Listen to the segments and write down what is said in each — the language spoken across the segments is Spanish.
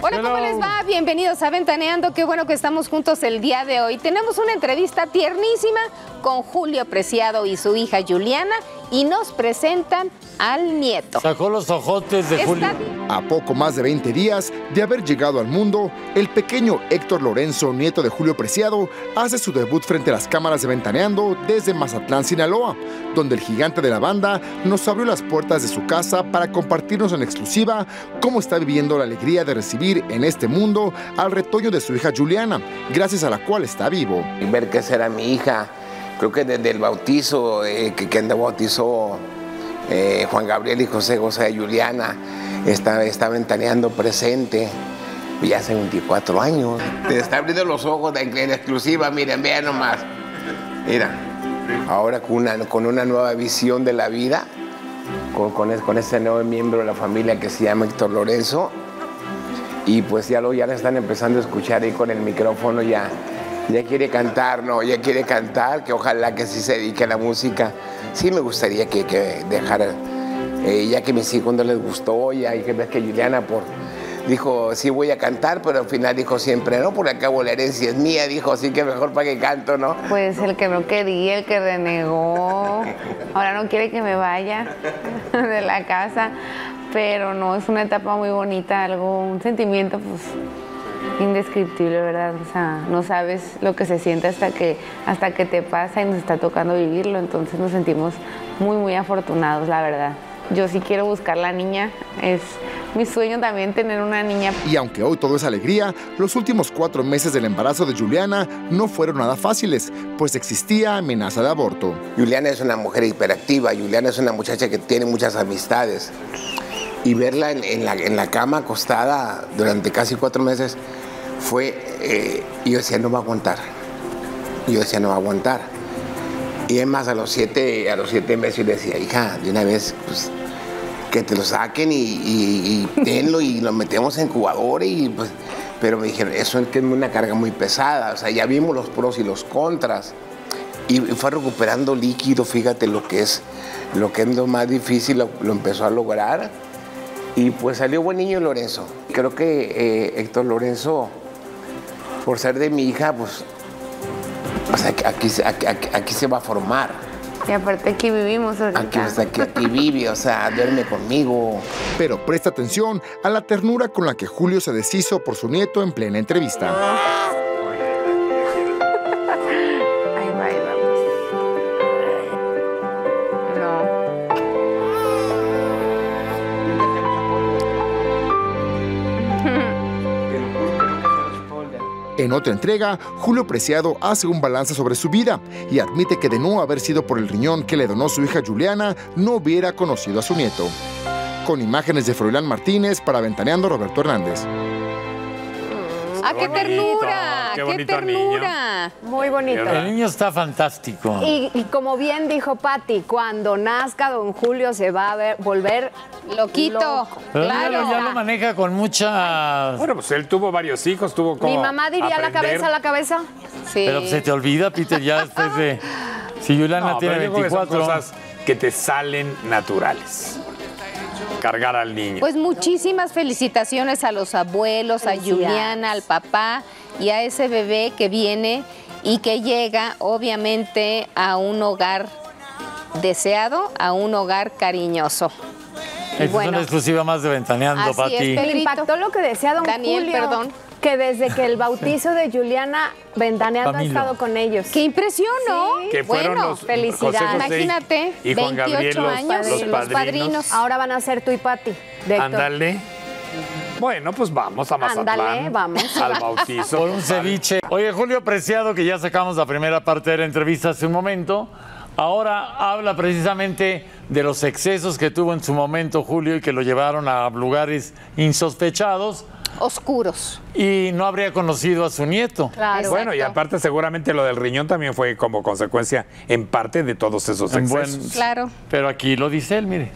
Hola, ¿cómo les va? Bienvenidos a Ventaneando. Qué bueno que estamos juntos el día de hoy. Tenemos una entrevista tiernísima con Julio Preciado y su hija Juliana y nos presentan al nieto. Sacó los ojotes de Julio. A poco más de 20 días de haber llegado al mundo, el pequeño Héctor Lorenzo, nieto de Julio Preciado, hace su debut frente a las cámaras de Ventaneando desde Mazatlán, Sinaloa, donde el gigante de la banda nos abrió las puertas de su casa para compartirnos en exclusiva cómo está viviendo la alegría de recibir en este mundo al retoño de su hija Juliana, gracias a la cual está vivo. Y ver que será mi hija, creo que desde el bautizo, eh, que, que bautizó eh, Juan Gabriel y José José Juliana, está, está ventaneando presente. Y hace 24 años. Te está abriendo los ojos de, en exclusiva, miren, vean nomás. Mira, ahora con una, con una nueva visión de la vida, con, con, nuevo miembro de la familia que se llama Héctor Lorenzo. Y pues ya lo ya están empezando a escuchar ahí con el micrófono, ya, ya quiere cantar, ¿no? Ya quiere cantar, que ojalá que sí se dedique a la música. Sí me gustaría que, que dejara, eh, ya que mis hijos no les gustó, ya y que ves que Juliana por, dijo, sí voy a cantar, pero al final dijo siempre, no, por acabo la herencia es mía, dijo, así que mejor para que canto, ¿no? Pues el que no quería, el que renegó. Ahora no quiere que me vaya de la casa. Pero no, es una etapa muy bonita, algo, un sentimiento pues indescriptible, ¿verdad? O sea, no sabes lo que se siente hasta que, hasta que te pasa y nos está tocando vivirlo. Entonces nos sentimos muy, muy afortunados, la verdad. Yo sí quiero buscar la niña. Es mi sueño también tener una niña. Y aunque hoy todo es alegría, los últimos cuatro meses del embarazo de Juliana no fueron nada fáciles, pues existía amenaza de aborto. Juliana es una mujer hiperactiva, Juliana es una muchacha que tiene muchas amistades. Y verla en, en la, en la cama acostada durante casi cuatro meses fue, eh, yo decía, no va a aguantar. Yo decía, no va a aguantar. Y es más, a los siete, a los siete meses yo le decía, hija, de una vez, pues, que te lo saquen y, y, y tenlo y lo metemos en incubadora y pues, pero me dijeron, eso es una carga muy pesada, o sea, ya vimos los pros y los contras. Y fue recuperando líquido, fíjate lo que es, lo que es lo más difícil, lo, lo empezó a lograr. Y pues salió buen niño Lorenzo. Creo que eh, Héctor Lorenzo, por ser de mi hija, pues, pues aquí, aquí, se- aquí- aquí- aquí se va a formar. Y aparte aquí vivimos. Aquí, pues, aquí, aquí vive, o sea, duerme conmigo. Pero presta atención a la ternura con la que Julio se deshizo por su nieto en plena entrevista. En otra entrega, Julio Preciado hace un balance sobre su vida y admite que de no haber sido por el riñón que le donó su hija Juliana, no hubiera conocido a su nieto. Con imágenes de Froilán Martínez para Ventaneando Roberto Hernández. ¡Ah, qué bonito, ternura! qué ¡Qué, ternura! Muy bonito. El niño está fantástico. Y, y como bien dijo Patti, cuando nazca don Julio se va a ver- volver Loquito. loco. Pero ya claro. lo- ya lo maneja con mucha... Bueno, pues él tuvo varios hijos, tuvo como Mi mamá diría la cabeza a la cabeza. Sí. Pero se te olvida, Peter, ya después de... Si Juliana No, tiene pero yo creo que son 24... cosas que te salen naturales. Cargar al niño. Pues muchísimas felicitaciones a los abuelos, a. Juliana, al papá y a ese bebé que viene y que llega obviamente a un hogar deseado, a un hogar cariñoso. Es bueno, una exclusiva más de Ventaneando, Así es, Pati. Impactó lo que decía don Daniel, Julio. perdón. Que desde que el bautizo de Juliana Ventaneando ha estado con ellos. ¡Qué impresión, ¿no? Sí. que fueron bueno, los felicidades. José José y- Imagínate, y Juan 28 Gabriel, los, años, los los padrinos. padrinos. Ahora van a ser tú y Héctor. Ándale. Bueno, pues vamos a Mazatlán. Ándale, vamos. Al bautizo. Por un ceviche. Oye, Julio Preciado, que ya sacamos la primera parte de la entrevista hace un momento, ahora habla precisamente de los excesos que tuvo en su momento Julio y que lo llevaron a lugares insospechados Oscuros. y no habría conocido a su nieto. Claro. Bueno, y aparte seguramente lo del riñón también fue como consecuencia en parte de todos esos En excesos. buen- Claro. Pero aquí lo dice él, mire.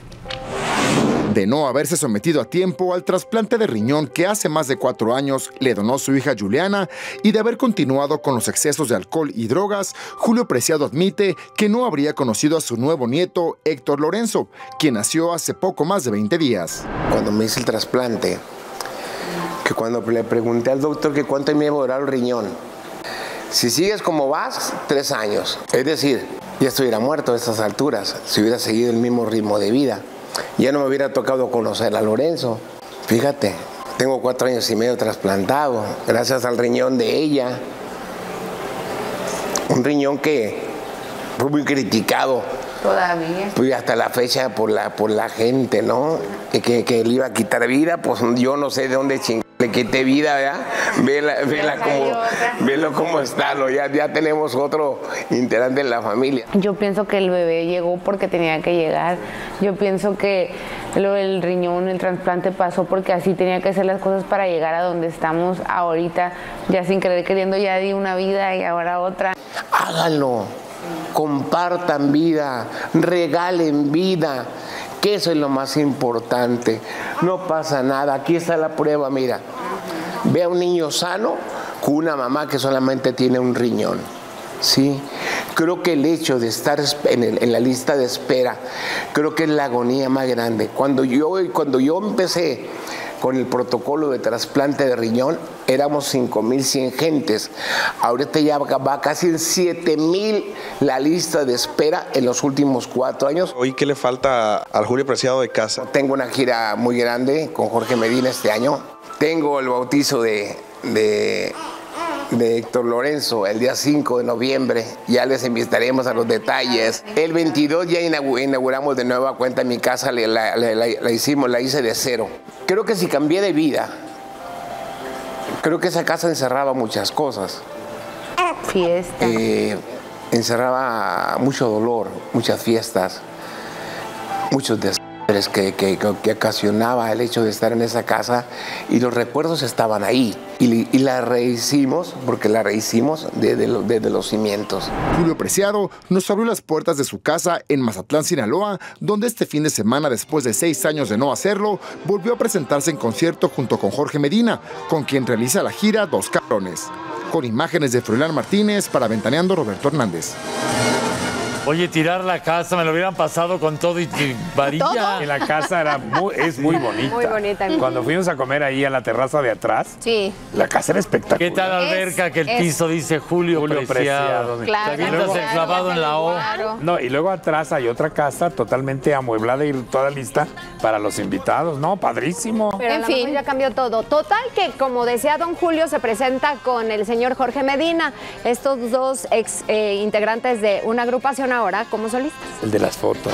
De no haberse sometido a tiempo al trasplante de riñón que hace más de cuatro años le donó su hija Juliana y de haber continuado con los excesos de alcohol y drogas, Julio Preciado admite que no habría conocido a su nuevo nieto Héctor Lorenzo, quien nació hace poco más de 20 días. Cuando me hice el trasplante, que cuando le pregunté al doctor que cuánto me iba a durar el riñón, si sigues como vas, tres años. Es decir, ya estuviera muerto a estas alturas, si hubiera seguido el mismo ritmo de vida. Ya no me hubiera tocado conocer a Lorenzo. Fíjate, tengo cuatro años y medio trasplantado, gracias al riñón de ella. Un riñón que fue muy criticado Todavía. pues hasta la fecha por la, por la gente, ¿no? Que, que, que le iba a quitar vida, pues yo no sé de dónde ching le quité vida, ¿verdad? Vela, vela como, velo cómo está, ¿no? Ya, ya tenemos otro integrante en la familia. Yo pienso que el bebé llegó porque tenía que llegar. Yo pienso que lo del riñón, el trasplante pasó porque así tenía que hacer las cosas para llegar a donde estamos ahorita, ya sin querer queriendo, ya di una vida y ahora otra. Háganlo, compartan vida, regalen vida, que eso es lo más importante. No pasa nada, aquí está la prueba, mira. Ve a un niño sano con una mamá que solamente tiene un riñón. ¿sí? Creo que el hecho de estar en, la lista de espera, creo que es la agonía más grande. Cuando yo, cuando yo empecé con el protocolo de trasplante de riñón, éramos 5.100 gentes. Ahorita ya va casi en 7.000 la lista de espera en los últimos cuatro años. Hoy, ¿qué le falta al Julio Preciado de casa? Tengo una gira muy grande con Jorge Medina este año. Tengo el bautizo de, de, de Héctor Lorenzo el día 5 de noviembre. Ya les invitaremos a los detalles. El 22 ya inauguramos de nueva cuenta mi casa, la, la- la- la hicimos, la hice de cero. Creo que si cambié de vida, creo que esa casa encerraba muchas cosas. Fiesta. Eh, encerraba mucho dolor, muchas fiestas, muchos que, ocasionaba el hecho de estar en esa casa y los recuerdos estaban ahí y, la rehicimos, porque la rehicimos desde los cimientos. Julio Preciado nos abrió las puertas de su casa en Mazatlán, Sinaloa, donde este fin de semana, después de seis años de no hacerlo, volvió a presentarse en concierto junto con Jorge Medina, con quien realiza la gira Dos Cabrones. Con imágenes de Froilán Martínez para Ventaneando Roberto Hernández. Oye, tirar la casa, me lo hubieran pasado con todo y, varilla. En la casa era muy, es muy bonita. Muy bonita. Cuando fuimos a comer ahí a la terraza de atrás, Sí. la casa era espectacular. ¿Qué tal la Es- alberca que el es- piso dice Julio, Julio Preciado? Preciado. Claro. El clavado en la O. Claro. No, y luego atrás hay otra casa totalmente amueblada y toda lista para los invitados. No, padrísimo. Pero En fin. ya cambió todo. Total que, como decía don Julio, se presenta con el señor Jorge Medina, estos dos ex eh, integrantes de una agrupación ahora como solistas. El de las fotos.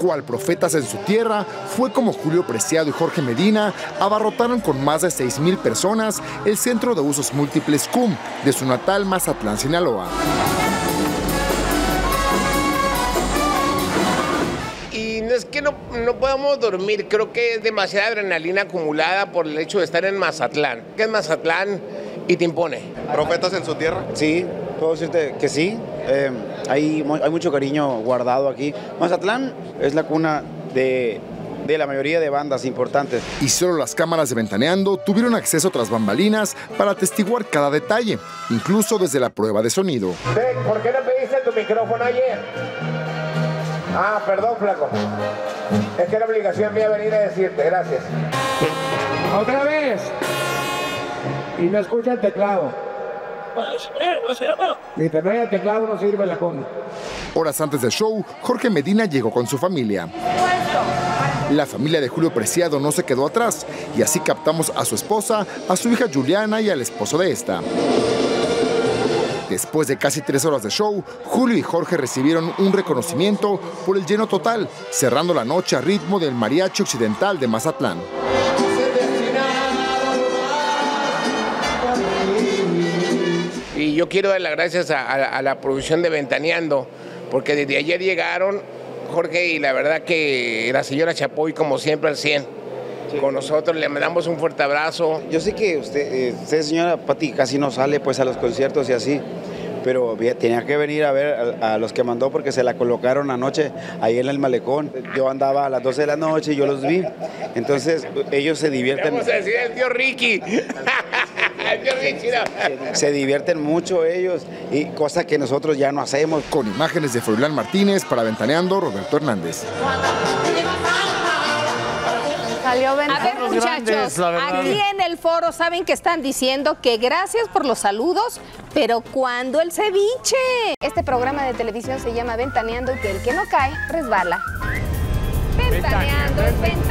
Cual profetas en su tierra, fue como Julio Preciado y Jorge Medina abarrotaron con más de 6 mil personas el centro de usos múltiples CUM de su natal Mazatlán, Sinaloa. Que no, no podamos dormir, creo que es demasiada adrenalina acumulada por el hecho de estar en Mazatlán. ¿Qué es Mazatlán? Y te impone. ¿Profetas en su tierra? Sí, puedo decirte que sí. Eh, hay, hay mucho cariño guardado aquí. Mazatlán es la cuna de, de la mayoría de bandas importantes. Y solo las cámaras de Ventaneando tuvieron acceso tras bambalinas para atestiguar cada detalle, incluso desde la prueba de sonido. ¿Por qué no pediste tu micrófono ayer? Ah, perdón, flaco. Es que era obligación mía venir a decirte, gracias. Otra vez. Y no escucha el teclado. Mientras no haya teclado no sirve la cosa. Horas antes del show, Jorge Medina llegó con su familia. La familia de Julio Preciado no se quedó atrás y así captamos a su esposa, a su hija Juliana y al esposo de esta. Después de casi tres horas de show, Julio y Jorge recibieron un reconocimiento por el lleno total, cerrando la noche a ritmo del Mariachi Occidental de Mazatlán. Y yo quiero dar las gracias a, la producción de Ventaneando, porque desde ayer llegaron Jorge y la verdad que la señora Chapoy, como siempre, al 100 con nosotros. Le mandamos un fuerte abrazo. Yo sé que usted, eh, usted señora Pati, casi no sale pues a los conciertos y así. Pero tenía que venir a ver a, a los que mandó porque se la colocaron anoche ahí en el malecón. Yo andaba a las 12 de la noche y yo los vi. Entonces ellos se divierten. Vamos a decir el tío Ricky. Se divierten mucho ellos y cosas que nosotros ya no hacemos. Con imágenes de Froilán Martínez para Ventaneando, Roberto Hernández. Salió A ver, grandes, muchachos, aquí en el foro saben que están diciendo que gracias por los saludos, pero ¿cuándo el ceviche? Este programa de televisión se llama Ventaneando y que el que no cae resbala. Ventaneando es ventaneando.